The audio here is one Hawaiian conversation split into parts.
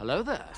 Hello there.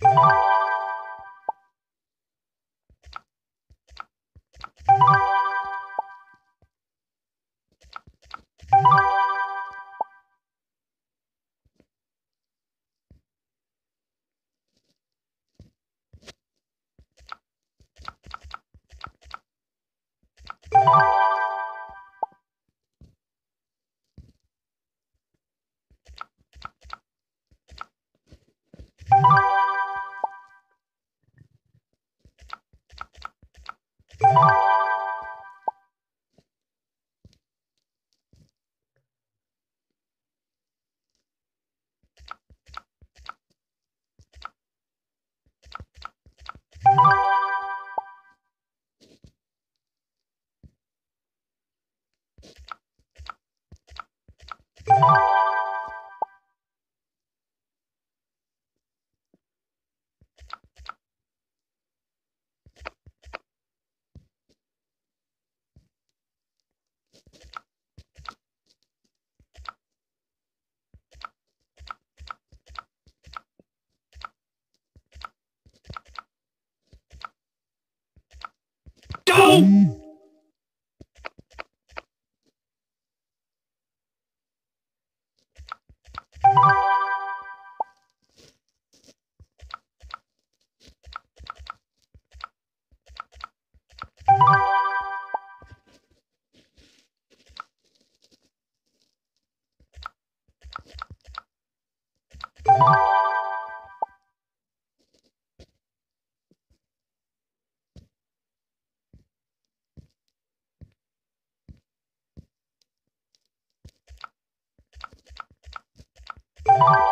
you you. Yay! Bye.